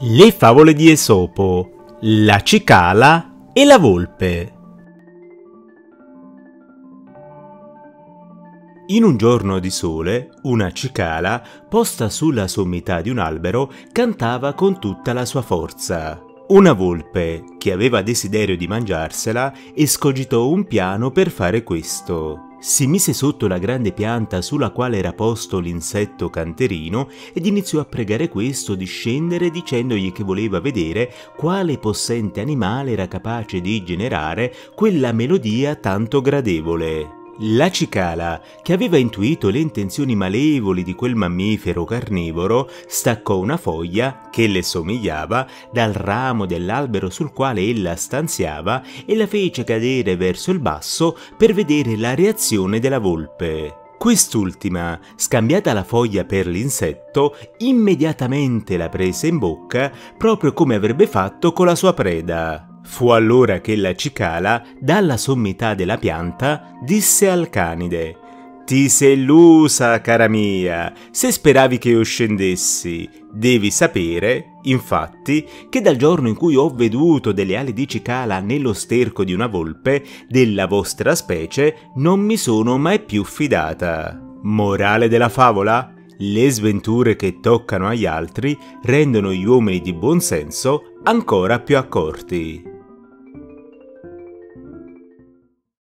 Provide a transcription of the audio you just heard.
Le favole di Esopo, la cicala e la volpe. In un giorno di sole, una cicala, posta sulla sommità di un albero, cantava con tutta la sua forza. Una volpe, che aveva desiderio di mangiarsela, escogitò un piano per fare questo. Si mise sotto la grande pianta sulla quale era posto l'insetto canterino ed iniziò a pregare questo di scendere dicendogli che voleva vedere quale possente animale era capace di generare quella melodia tanto gradevole. La cicala, che aveva intuito le intenzioni malevoli di quel mammifero carnivoro, staccò una foglia, che le somigliava, dal ramo dell'albero sul quale ella stanziava e la fece cadere verso il basso per vedere la reazione della volpe. Quest'ultima, scambiata la foglia per l'insetto, immediatamente la prese in bocca proprio come avrebbe fatto con la sua preda. Fu allora che la cicala, dalla sommità della pianta, disse al canide ti sei illusa, cara mia, se speravi che io scendessi. Devi sapere, infatti, che dal giorno in cui ho veduto delle ali di cicala nello sterco di una volpe della vostra specie, non mi sono mai più fidata. Morale della favola? Le sventure che toccano agli altri rendono gli uomini di buon senso ancora più accorti.